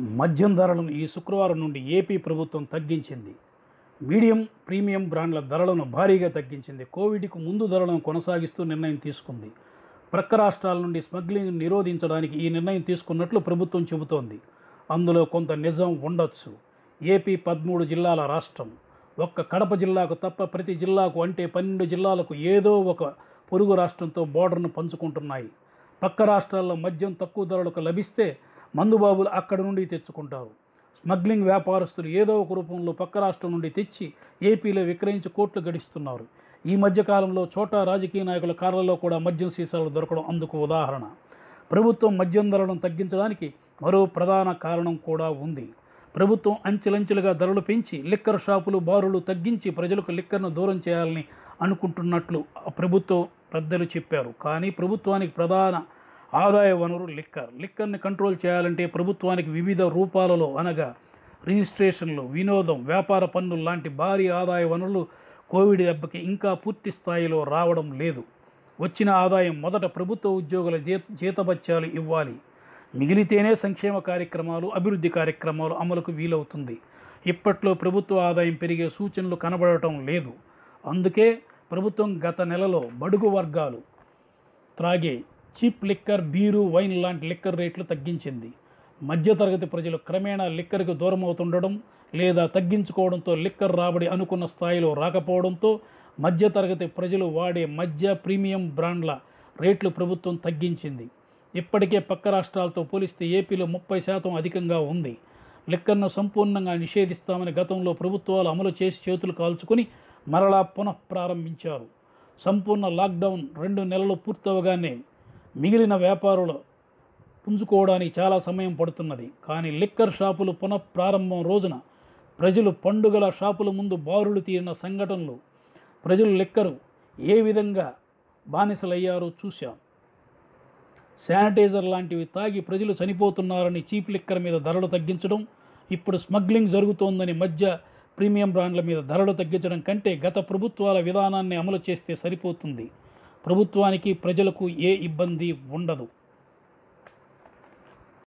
మద్యం ధరలను ఈ శుక్రవారం నుండి ఏపీ ప్రభుత్వం తగ్గించింది. మీడియం ప్రీమియం బ్రాండ్ల ధరలను భారీగా తగ్గించింది. కోవిడ్కు ముందు ధరలను కొనసాగిస్తూ నిర్ణయం తీసుకుంది. ప్రక్క రాష్ట్రాల నుండి స్మగ్లింగ్ నిరోధించడానికి ఈ నిర్ణయం తీసుకున్నట్లు ప్రభుత్వం చెబుతోంది. అందులో కొంత నిజం ఉండొచ్చు. ఏపీ పదమూడు జిల్లాల రాష్ట్రం. ఒక్క కడప జిల్లాకు తప్ప ప్రతి జిల్లాకు అంటే పన్నెండు జిల్లాలకు ఏదో ఒక పొరుగు రాష్ట్రంతో బోర్డర్ను పంచుకుంటున్నాయి. పక్క రాష్ట్రాల్లో మద్యం తక్కువ ధరలకు లభిస్తే మందుబాబులు అక్కడి నుండి తెచ్చుకుంటారు. స్మగ్లింగ్ వ్యాపారస్తులు ఏదో ఒక రూపంలో పక్క రాష్ట్రం నుండి తెచ్చి ఏపీలో విక్రయించి కోట్లు గడిస్తున్నారు. ఈ మధ్యకాలంలో చోటా రాజకీయ నాయకుల కార్లలో కూడా మద్యం సీసాలు దొరకడం అందుకు ఉదాహరణ. ప్రభుత్వం మద్యం ధరలను తగ్గించడానికి మరో ప్రధాన కారణం కూడా ఉంది. ప్రభుత్వం అంచెలంచెలుగా ధరలు పెంచి లిక్కర్ షాపులు బారులు తగ్గించి ప్రజలకు లిక్కర్ను దూరం చేయాలని అనుకుంటున్నట్లు ప్రభుత్వ పెద్దలు చెప్పారు. కానీ ప్రభుత్వానికి ప్రధాన ఆదాయ వనరు లిక్కర్. లిక్కర్ని కంట్రోల్ చేయాలంటే ప్రభుత్వానికి వివిధ రూపాలలో అనగా రిజిస్ట్రేషన్లు వినోదం వ్యాపార పన్నులు లాంటి భారీ ఆదాయ వనరులు కోవిడ్ దెబ్బకి ఇంకా పూర్తి స్థాయిలో రావడం లేదు. వచ్చిన ఆదాయం మొదట ప్రభుత్వ ఉద్యోగుల జీ జీతభత్యాలు ఇవ్వాలి. మిగిలితేనే సంక్షేమ కార్యక్రమాలు అభివృద్ధి కార్యక్రమాలు అమలుకు వీలవుతుంది. ఇప్పట్లో ప్రభుత్వ ఆదాయం పెరిగే సూచనలు కనబడటం లేదు. అందుకే ప్రభుత్వం గత నెలలో బడుగు వర్గాలు త్రాగే చీప్ లిక్కర్ బీరు వైన్ లాంటి లిక్కర్ రేట్లు తగ్గించింది. మధ్యతరగతి ప్రజలు క్రమేణా లిక్కర్కు దూరం అవుతుండడం లేదా తగ్గించుకోవడంతో లిక్కర్ రాబడి అనుకున్న స్థాయిలో రాకపోవడంతో మధ్యతరగతి ప్రజలు వాడే మధ్య ప్రీమియం బ్రాండ్ల రేట్లు ప్రభుత్వం తగ్గించింది. ఇప్పటికే పక్క రాష్ట్రాలతో పోలిస్తే ఏపీలో ముప్పై శాతం అధికంగా ఉంది. లిక్కర్ను సంపూర్ణంగా నిషేధిస్తామని గతంలో ప్రభుత్వాలు అమలు చేసి చేతులు కాల్చుకుని మరలా పునః ప్రారంభించారు సంపూర్ణ లాక్డౌన్ రెండు నెలలు పూర్తవగానే మిగిలిన వ్యాపారులు పుంజుకోవడానికి చాలా సమయం పడుతున్నది. కానీ లిక్కర్ షాపులు పునః ప్రారంభం రోజున ప్రజలు పండుగల షాపుల ముందు బారులు తీరిన సంఘటనలు ప్రజలు లిక్కరు ఏ విధంగా బానిసలయ్యారో చూశాం. శానిటైజర్ లాంటివి తాగి ప్రజలు చనిపోతున్నారని చీప్ లిక్కర్ మీద ధరలు తగ్గించడం ఇప్పుడు స్మగ్లింగ్ జరుగుతోందని మధ్య ప్రీమియం బ్రాండ్ల మీద ధరలు తగ్గించడం కంటే గత ప్రభుత్వాల విధానాన్ని అమలు చేస్తే సరిపోతుంది. ప్రభుత్వానికి ప్రజలకు ఏ ఇబ్బంది ఉండదు.